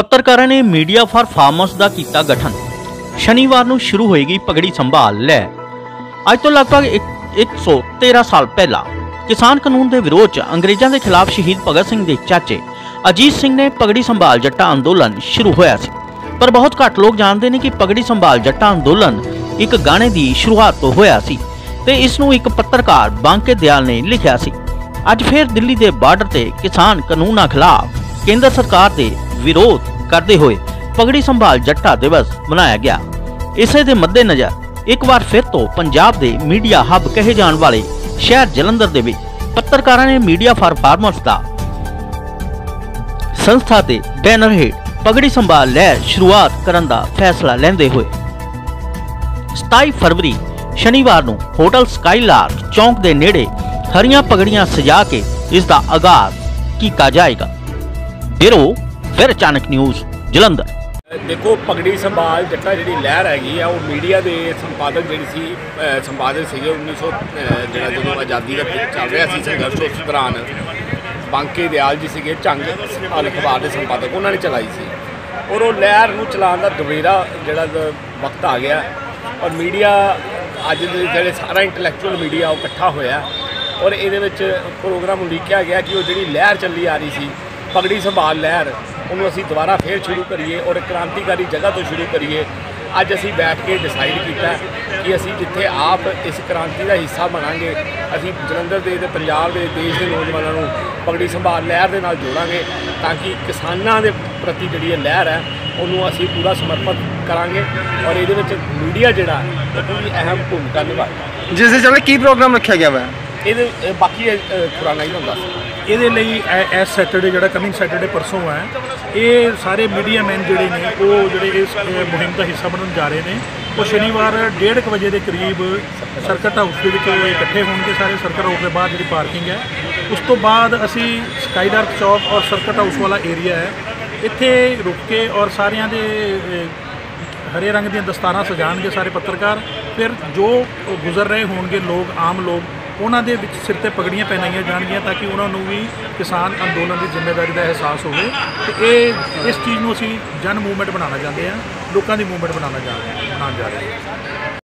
ਪੱਤਰਕਾਰਾਂ ਨੇ media for farmers ਦਾ ਕੀਤਾ ਗਠਨ ਸ਼ਨੀਵਾਰ ਨੂੰ ਸ਼ੁਰੂ ਹੋਏਗੀ ਪਗੜੀ ਸੰਭਾਲ ਲੈ ਅੱਜ ਤੋਂ ਲਗਭਗ ਇੱਕ- 113 ਸਾਲ ਪਹਿਲਾਂ ਕਿਸਾਨ ਕਾਨੂੰਨ ਦੇ ਵਿਰੋਧ 'ਚ ਅੰਗਰੇਜ਼ਾਂ ਦੇ ਖਿਲਾਫ ਸ਼ਹੀਦ ਭਗਤ ਸਿੰਘ ਦੇ ਚਾਚੇ ਅਜੀਤ ਸਿੰਘ ਨੇ ਪਗੜੀ ਸੰਭਾਲ ਜੱਟਾ ਅੰਦੋਲਨ ਸ਼ੁਰੂ ਹੋਇਆ ਸੀ ਪਰ ਬਹੁਤ ਘੱਟ ਲੋਕ ਜਾਣਦੇ ਨੇ ਕਿ ਪਗੜੀ ਸੰਭਾਲ ਜੱਟਾ ਅੰਦੋਲਨ ਇੱਕ ਗਾਣੇ ਦੀ ਸ਼ੁਰੂਆਤ ਤੋਂ ਹੋਇਆ ਸੀ ਤੇ ਇਸ ਨੂੰ ਇੱਕ ਪੱਤਰਕਾਰ ਬਾਂਕੇ ਦਿਆਲ ਨੇ ਲਿਖਿਆ ਸੀ ਅੱਜ ਫਿਰ ਦਿੱਲੀ ਦੇ ਬਾਰਡਰ ਤੇ ਕਿਸਾਨ ਕਾਨੂੰਨਾਂ ਖਿਲਾਫ ਕੇਂਦਰ ਸਰਕਾਰ ਦੇ ਵਿਰੋਧ ਕਰਦੇ ਹੋਏ ਪਗੜੀ ਸੰਭਾਲ ਜੱਟਾ ਦਿਵਸ ਮਨਾਇਆ ਗਿਆ। ਇਸੇ ਦੇ ਮੱਦੇਨਜ਼ਰ ਇੱਕ ਵਾਰ ਫਿਰ ਤੋਂ ਪੰਜਾਬ ਦੇ ਮੀਡੀਆ ਹੱਬ ਕਹੇ ਜਾਣ ਵਾਲੇ ਸ਼ਹਿਰ ਜਲੰਧਰ ਦੇ ਵਿੱਚ ਪੱਤਰਕਾਰਾਂ ਨੇ ਮੀਡੀਆ ਫਾਰ ਫਾਰਮਰਸ ਦਾ ਸੰਸਥਾ ਦੇ ਬੈਨਰ ਹੇਠ ਪਗੜੀ ਸੰਭਾਲ ਲਹਿਰ ਸ਼ੁਰੂਆਤ ਕਰਨ ਦਾ ਫੈਸਲਾ ਲੈਂਦੇ ਹੋਏ 27 ਫਰਵਰੀ ਸ਼ਨੀਵਾਰ ਨੂੰ ਹੋਟਲ ਸਕਾਈਲਾਰਕ ਚੌਂਕ ਦੇ ਨੇੜੇ ਹਰੀਆਂ ਪਗੜੀਆਂ ਸਜਾ ਕੇ ਇਸ ਦਾ ਆਗਾਜ਼ ਕੀਤਾ ਜਾਏਗਾ। ਬਿਰੋ ਫਿਰ ਅਚਾਨਕ ਨਿਊਜ਼, ਜਲੰਧਰ। ਦੇਖੋ, ਪਗੜੀ ਸੰਭਾਲ ਜੱਟਾ ਜਿਹੜੀ ਲਹਿਰ ਹੈਗੀ ਆ, ਉਹ ਮੀਡੀਆ ਦੇ ਸੰਪਾਦਕ ਜਿਹੜੀ ਸੀ ਸੰਪਾਦਕ ਸੀਗੇ 1900 ਅਹ, ਜਿਹੜਾ ਜਦੋਂ ਆਜ਼ਾਦੀ ਦਾ ਚੱਲ ਰਿਹਾ ਸੀ ਸੰਘਰਸ਼ ਉਸ ਦੌਰਾਨ, ਬਾਂਕੇ ਦਿਆਲ ਜੀ ਸੀਗੇ, ਝੰਗ ਅਖਬਾਰ ਦੇ ਸੰਪਾਦਕ, ਉਹਨਾਂ ਨੇ ਚਲਾਈ ਸੀ। ਔਰ ਉਹ ਲਹਿਰ ਨੂੰ ਚਲਾਉਣ ਦਾ ਦੁਬੇਰਾ ਜਿਹੜਾ ਵਕਤ ਆ ਗਿਆ। ਔਰ ਮੀਡੀਆ, ਅੱਜ ਦੇ ਜਿਹੜੇ ਸਾਰਾ ਇੰਟੈਲੈਕਚੁਅਲ ਮੀਡੀਆ ਉਹ ਇਕੱਠਾ ਹੋਇਆ। ਔਰ ਇਹਦੇ ਵਿੱਚ ਪ੍ਰੋਗਰਾਮ ਉਲੀਕਿਆ ਗਿਆ ਕਿ ਉਹ ਜਿਹੜੀ ਲਹਿਰ ਚੱਲੀ ਆ ਰਹੀ ਸੀ, ਪਗੜੀ ਸੰਭਾਲ ਲਹਿਰ ਉਹਨੂੰ ਅਸੀਂ ਦੁਬਾਰਾ ਫੇਰ ਸ਼ੁਰੂ ਕਰੀਏ ਔਰ ਕ੍ਰਾਂਤੀਕਾਰੀ ਜਗ੍ਹਾ ਤੋਂ ਸ਼ੁਰੂ ਕਰੀਏ। ਅੱਜ ਅਸੀਂ ਬੈਠ ਕੇ ਡਿਸਾਈਡ ਕੀਤਾ ਕਿ ਅਸੀਂ ਜਿੱਥੇ ਆਪ ਇਸ ਕ੍ਰਾਂਤੀ ਦਾ ਹਿੱਸਾ ਬਣਾਂਗੇ ਅਸੀਂ ਜਲੰਧਰ ਦੇ ਤੇ ਪੰਜਾਬ ਦੇ ਦੇਸ਼ ਦੇ ਨੌਜਵਾਨਾਂ ਨੂੰ ਪਗੜੀ ਸੰਭਾਲ ਲਹਿਰ ਦੇ ਨਾਲ ਜੋੜਾਂਗੇ ਤਾਂ ਕਿ ਕਿਸਾਨਾਂ ਦੇ ਪ੍ਰਤੀ ਜਿਹੜੀ ਇਹ ਲਹਿਰ ਹੈ ਉਹਨੂੰ ਅਸੀਂ ਪੂਰਾ ਸਮਰਪਿਤ ਕਰਾਂਗੇ ਔਰ ਇਹਦੇ ਵਿੱਚ ਮੀਡੀਆ ਜਿਹੜਾ ਉਹ ਪੂਰੀ ਅਹਿਮ ਭੂਮਿਕਾ ਨਿਭਾਏਗਾ ਜਿਸ ਦੇ ਚੱਲੇ ਕੀ ਪ੍ਰੋਗਰਾਮ ਰੱਖਿਆ ਗਿਆ ਵਾ? ਇਹਦੇ ਇਹ ਬਾਕੀ ਪੁਰਾਣਾ ਹੀ ਹੁੰਦਾ ਇਹਦੇ ਲਈ ਐਸ ਸੈਟਰਡੇ ਜਿਹੜਾ ਕਮਿੰਗ ਸੈਟਰਡੇ ਪਰਸੋਂ ਹੈ ਇਹ ਸਾਰੇ ਮੀਡੀਆ ਮੈਨ ਜਿਹੜੇ ਨੇ, ਉਹ ਜਿਹੜੇ ਇਸ ਮੁਹਿੰਮ ਦਾ ਹਿੱਸਾ ਬਣਨ ਜਾ ਰਹੇ ਨੇ, ਉਹ ਸ਼ਨੀਵਾਰ 1:30 ਵਜੇ ਦੇ ਕਰੀਬ ਸਰਕਟ ਹਾਊਸ ਦੇ ਵਿੱਚ ਇਕੱਠੇ ਹੋਣਗੇ ਸਾਰੇ ਸਰਕਟ ਹਾਊਸ ਦੇ ਬਾਅਦ ਜਿਹੜੀ ਪਾਰਕਿੰਗ ਹੈ। ਉਸ ਤੋਂ ਬਾਅਦ ਅਸੀਂ ਸਕਾਈਡਾਰਕ ਚੌਕ ਔਰ ਸਰਕਟ ਹਾਊਸ ਵਾਲਾ ਏਰੀਆ ਹੈ। ਇੱਥੇ ਰੁਕ ਕੇ ਔਰ ਸਾਰਿਆਂ ਦੇ ਹਰੇ ਰੰਗ ਦੀਆਂ ਦਸਤਾਰਾਂ ਸਜਾਣਗੇ ਸਾਰੇ ਪੱਤਰਕਾਰ। ਫਿਰ ਜੋ ਗੁਜ਼ਰ ਰਹੇ ਹੋਣਗੇ ਲੋਕ, ਆਮ ਲੋਕ ਉਹਨਾਂ ਦੇ ਵਿੱਚ ਸਿਰ ਤੇ ਪਗੜੀਆਂ ਪਹਿਨਾਈਆਂ ਜਾਣਗੀਆਂ ਤਾਂ ਕਿ ਉਹਨਾਂ ਨੂੰ ਵੀ ਕਿਸਾਨ ਅੰਦੋਲਨ ਦੀ ਜ਼ਿੰਮੇਵਾਰੀ ਦਾ ਅਹਿਸਾਸ ਹੋਵੇ ਤੇ ਇਹ, ਇਸ ਚੀਜ਼ ਨੂੰ ਅਸੀਂ ਜਨ ਮੂਵਮੈਂਟ ਬਣਾਉਣਾ ਚਾਹੁੰਦੇ ਹਾਂ, ਲੋਕਾਂ ਦੀ ਮੂਵਮੈਂਟ ਬਣਾਉਣਾ ਚਾਹੁੰਦੇ ਹਾਂ, ਬਣਾਉਣ ਜਾ ਰਹੇ ਹਾਂ।